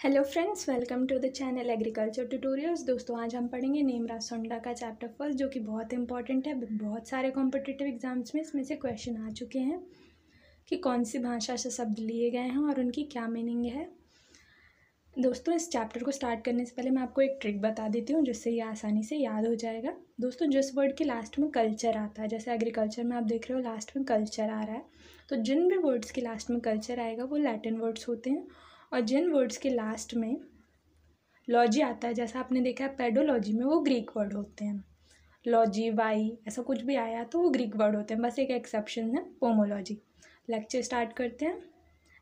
Hello friends welcome to the channel agriculture tutorials दोस्तों, आज हम पढ़ेंगे नेमरा सोंडा का चैप्टर फ़र्स्ट जो कि बहुत इंपॉर्टेंट है, बहुत सारे कॉम्पिटिटिव एग्ज़ाम्स में इसमें से क्वेश्चन आ चुके हैं कि कौन सी भाषा से शब्द लिए गए हैं और उनकी क्या मीनिंग है। दोस्तों, इस चैप्टर को स्टार्ट करने से पहले मैं आपको एक ट्रिक बता देती हूँ, जिससे ये आसानी से याद हो जाएगा। दोस्तों, जिस वर्ड के लास्ट में कल्चर आता है, जैसे एग्रीकल्चर में आप देख रहे हो लास्ट में कल्चर आ रहा है तो जिन भी वर्ड्स के लास्ट में कल्चर आएगा, वो लैटिन वर्ड्स होते हैं और जिन वर्ड्स के लास्ट में लॉजी आता है, जैसा आपने देखा है पेडोलॉजी में वो ग्रीक वर्ड होते हैं। लॉजी वाई ऐसा कुछ भी आया तो वो ग्रीक वर्ड होते हैं। बस एक एक्सेप्शन है पोमोलॉजी लेक्चर स्टार्ट करते हैं।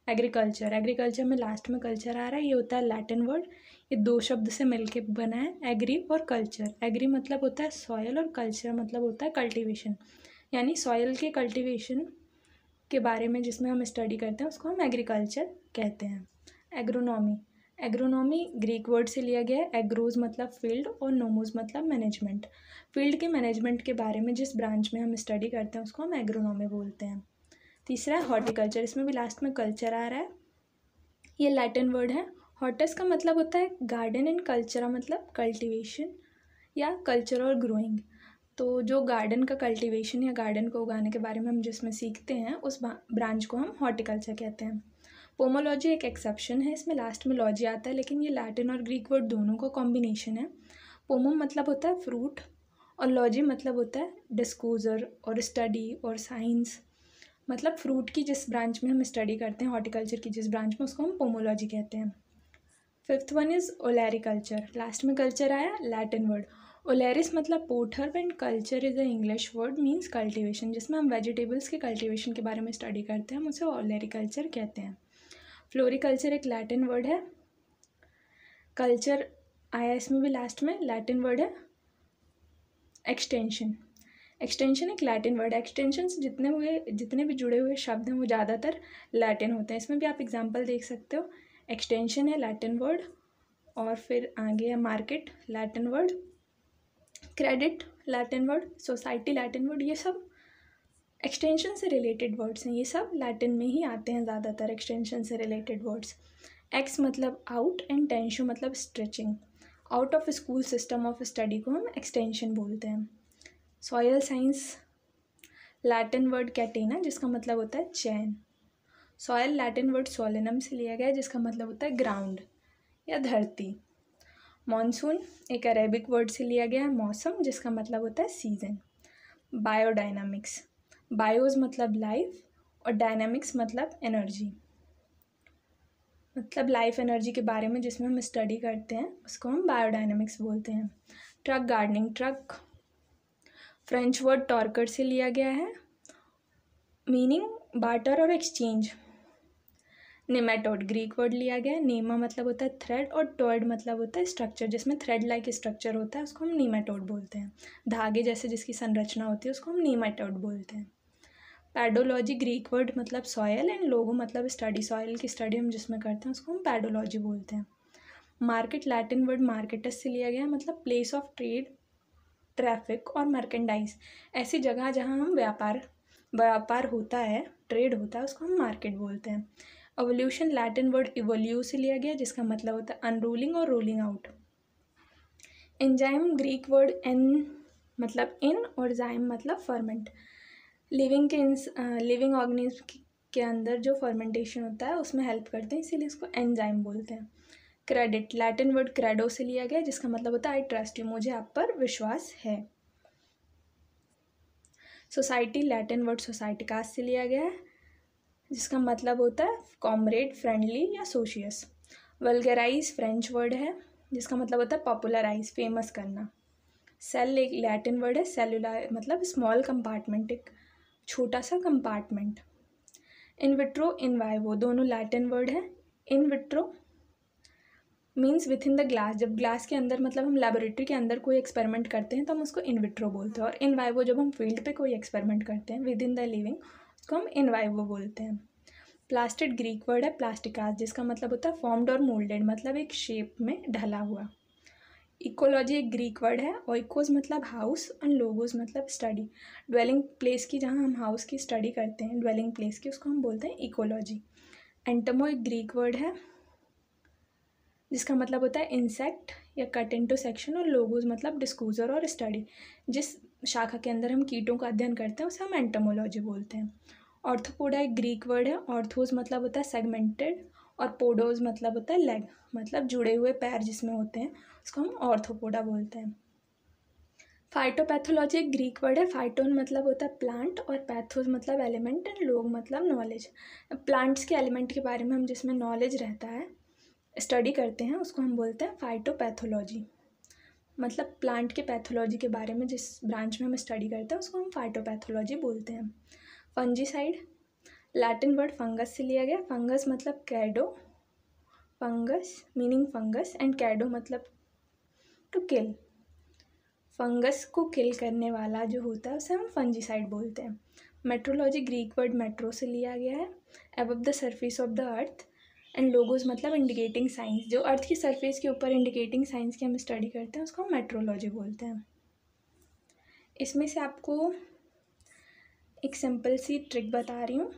एग्रीकल्चर एग्रीकल्चर में लास्ट में कल्चर आ रहा है, ये होता है लैटिन वर्ड ये दो शब्द से मिलके बना है एग्री और कल्चर एग्री मतलब होता है सॉयल और कल्चर मतलब होता है कल्टीवेशन यानी सॉयल के कल्टीवेशन के बारे में जिसमें हम स्टडी करते हैं, उसको हम एग्रीकल्चर कहते हैं। एग्रोनॉमी एग्रोनॉमी ग्रीक वर्ड से लिया गया है एग्रोज मतलब फ़ील्ड और नोमोज मतलब मैनेजमेंट फ़ील्ड के मैनेजमेंट के बारे में जिस ब्रांच में हम स्टडी करते हैं, उसको हम एग्रोनॉमी बोलते हैं. तीसरा हॉर्टिकल्चर इसमें भी लास्ट में कल्चर आ रहा है. ये लैटिन वर्ड है. हॉटस का मतलब होता है गार्डन एंड कल्चर मतलब कल्टिवेशन या कल्चर और ग्रोइंग तो जो गार्डन का कल्टीवेशन या गार्डन को उगाने के बारे में हम जिसमें सीखते हैं, उस ब्रांच को हम हॉर्टिकल्चर कहते हैं. पोमोलॉजी एक एक्सेप्शन है, इसमें लास्ट में लॉजी आता है, लेकिन ये लैटिन और ग्रीक वर्ड दोनों का कॉम्बिनेशन है। पोमो मतलब होता है फ्रूट और लॉजी मतलब होता है डिस्कोजर और स्टडी और साइंस मतलब फ्रूट की जिस ब्रांच में हम स्टडी करते हैं हॉर्टिकल्चर की जिस ब्रांच में, उसको हम पोमोलॉजी कहते हैं। Fifth one is olericulture last में कल्चर आया लैटिन वर्ड ओलेरिस मतलब potter and culture is a English word means cultivation जिसमें हम वेजिटेबल्स के कल्टिवेशन के बारे में स्टडी करते हैं, हम उसे ओलेरिकल्चर कहते हैं। फ्लोरिकल्चर एक लैटिन वर्ड है। कल्चर आया इसमें भी लास्ट में लैटिन वर्ड है। एक्सटेंशन। एक्सटेंशन एक लैटिन वर्ड है। एक्सटेंशन से जितने हुए, जितने भी जुड़े हुए शब्द हैं, वो ज़्यादातर लैटिन होते हैं। इसमें भी आप एग्जांपल देख सकते हो। एक्सटेंशन है लैटिन वर्ड और फिर आगे है market Latin word. Credit, Latin word. Society, Latin word. ये सब एक्सटेंशन से रिलेटेड वर्ड्स हैं, ये सब लैटिन में ही आते हैं ज़्यादातर एक्सटेंशन से रिलेटेड वर्ड्स एक्स मतलब आउट एंड टेंशो मतलब stretching out of school system of study को हम एक्सटेंशन बोलते हैं. Soil science Latin word catena, जिसका मतलब होता है chain. Soil Latin word solinum से लिया गया है जिसका मतलब होता है ग्राउंड या धरती. मॉनसून एक अरेबिक वर्ड से लिया गया है, मौसम, जिसका मतलब होता है सीज़न बायोडायनामिक्स बायोज मतलब लाइफ और डायनामिक्स मतलब एनर्जी। मतलब लाइफ एनर्जी के बारे में जिसमें हम स्टडी करते हैं, उसको हम बायोडायनामिक्स बोलते हैं। Truck gardening truck. French word troquer से लिया गया है। मीनिंग बाटर और एक्सचेंज। निमेटोड ग्रीक वर्ड लिया गया है। नेमा मतलब होता है थ्रेड और टॉयड मतलब होता है स्ट्रक्चर जिसमें थ्रेड लाइक स्ट्रक्चर होता है, उसको हम नीमेटोड बोलते हैं। धागे जैसे जिसकी संरचना होती है, उसको हम नीमेटोड बोलते हैं। पैडोलॉजी ग्रीक वर्ड मतलब सॉयल एंड लोगो मतलब स्टडी सॉयल की स्टडी हम जिसमें करते हैं, उसको हम पैडोलॉजी बोलते हैं। मार्केट लैटिन वर्ड मार्केटस से लिया गया मतलब प्लेस ऑफ़ ट्रेड ट्रैफ़िक और मर्केंडाइज ऐसी जगह जहाँ हम व्यापार व्यापार होता है ट्रेड होता है, उसको हम मार्केट बोलते हैं। एवोल्यूशन लैटिन वर्ड इवोल्यू से लिया गया जिसका मतलब होता है अनरोलिंग और rolling out enzyme Greek word en मतलब इन और जाइम मतलब फर्मेंट लिविंग के लिविंग ऑर्गेनिज्म के अंदर जो फर्मेंटेशन होता है, उसमें हेल्प करते हैं, इसीलिए इसको एंजाइम बोलते हैं। क्रेडिट लैटिन वर्ड क्रेडो से लिया गया, जिसका मतलब होता है आई ट्रस्ट यू मुझे आप पर विश्वास है। Society Latin word societas से लिया गया है, जिसका मतलब होता है कॉमरेड फ्रेंडली या सोशियस वल्गराइज फ्रेंच वर्ड है, जिसका मतलब होता है पॉपुलराइज फ़ेमस करना। सेल एक लैटिन वर्ड है सेलुलर मतलब स्मॉल कंपार्टमेंट एक। छोटा सा compartment in vitro in vivo दोनों लैटिन वर्ड है. In vitro means within the glass जब ग्लास के अंदर मतलब हम लेबोरेटरी के अंदर कोई एक्सपेरिमेंट करते हैं तो हम उसको इन विट्रो बोलते हैं. और इन वाइवो जब हम फ़ील्ड पे कोई एक्सपेरिमेंट करते हैं विद इन द लिविंग उसको हम इन वाइवो बोलते हैं. प्लास्टिड ग्रीक वर्ड है प्लास्टिकास जिसका मतलब होता है फॉर्म्ड और मोल्डेड मतलब एक शेप में ढला हुआ. इकोलॉजी एक ग्रीक वर्ड है ओइकोज मतलब हाउस एंड लोगोज मतलब स्टडी। ड्वेलिंग प्लेस की जहाँ हम हाउस की स्टडी करते हैं ड्वेलिंग प्लेस की, उसको हम बोलते हैं इकोलॉजी एंटमो एक ग्रीक वर्ड है, जिसका मतलब होता है इंसेक्ट या कट इनटू सेक्शन और लोगोज मतलब डिस्कूजर और स्टडी जिस शाखा के अंदर हम कीटों का अध्ययन करते हैं, उसे हम एंटोमोलॉजी बोलते हैं। ऑर्थोपोडा एक ग्रीक वर्ड है ऑर्थोज मतलब होता है सेगमेंटेड और पोडोज मतलब होता है लेग मतलब जुड़े हुए पैर जिसमें होते हैं। उसको हम ऑर्थोपोडा बोलते हैं। फाइटोपैथोलॉजी एक ग्रीक वर्ड है। फाइटोन मतलब होता है प्लांट और पैथोज मतलब एलिमेंट एंड लोग मतलब नॉलेज प्लांट्स के एलिमेंट के बारे में हम जिसमें नॉलेज रहता है स्टडी करते हैं, उसको हम बोलते हैं फाइटोपैथोलॉजी मतलब प्लांट के पैथोलॉजी के बारे में जिस ब्रांच में हम स्टडी करते हैं, उसको हम फाइटोपैथोलॉजी बोलते हैं। फंजीसाइड लैटिन वर्ड फंगस से लिया गया। फंगस मतलब caedo fungus meaning fungus and caedo मतलब टू किल फंगस को किल करने वाला जो होता है, उसे हम फंजीसाइड बोलते हैं। मेट्रोलॉजी ग्रीक वर्ड मेट्रो से लिया गया है। अब the surface of the earth and logos मतलब इंडिकेटिंग साइंस जो अर्थ की सरफेस के ऊपर इंडिकेटिंग साइंस की हम स्टडी करते हैं, उसको हम मेट्रोलॉजी बोलते हैं। इसमें से आपको एक सिंपल सी ट्रिक बता रही हूँ।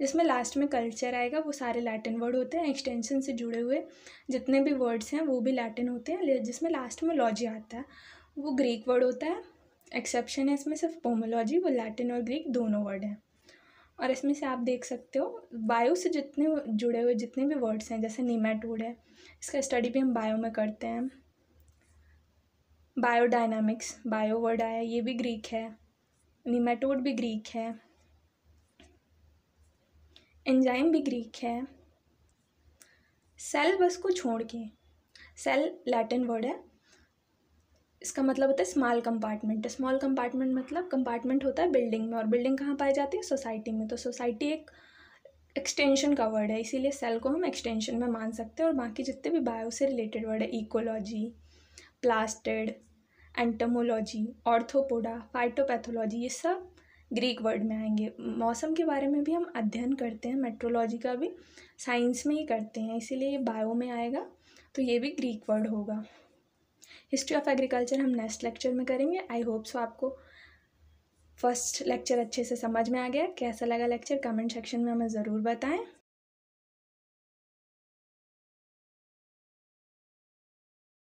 जिसमें लास्ट में कल्चर आएगा, वो सारे लैटिन वर्ड होते हैं एक्सटेंशन से जुड़े हुए जितने भी वर्ड्स हैं, वो भी लैटिन होते हैं जिसमें लास्ट में लॉजी आता है। वो ग्रीक वर्ड होता है एक्सेप्शन है इसमें सिर्फ़ पोमोलॉजी वो लैटिन और ग्रीक दोनों वर्ड हैं। और इसमें से आप देख सकते हो बायो से जितने जुड़े हुए जितने भी वर्ड्स हैं, जैसे नीमेटोड है, इसका स्टडी भी हम बायो में करते हैं। बायोडायनामिक्स बायो वर्ड आया, ये भी ग्रीक है। नीमेटोड भी ग्रीक है। एंजाइम भी ग्रीक है। सेल बस को छोड़ के, सेल लैटिन वर्ड है। इसका मतलब होता है स्मॉल कंपार्टमेंट। स्मॉल कंपार्टमेंट मतलब कंपार्टमेंट होता है बिल्डिंग में, और बिल्डिंग कहाँ पाई जाती है? सोसाइटी में। तो सोसाइटी एक एक्सटेंशन का वर्ड है, इसीलिए सेल को हम एक्सटेंशन में मान सकते हैं, और बाकी जितने भी बायो से रिलेटेड वर्ड है, ecology, plastid, entomology, arthropoda, phytopathology, ये सब ग्रीक वर्ड में आएँगे। मौसम के बारे में भी हम अध्ययन करते हैं मेट्रोलॉजी का भी। साइंस में ही करते हैं, इसीलिए ये बायो में आएगा तो ये भी ग्रीक वर्ड होगा। हिस्ट्री ऑफ़ एग्रीकल्चर हम नेक्स्ट लेक्चर में करेंगे। आई होप सो आपको फ़र्स्ट लेक्चर अच्छे से समझ में आ गया। कैसा लगा लेक्चर कमेंट सेक्शन में हमें ज़रूर बताएँ।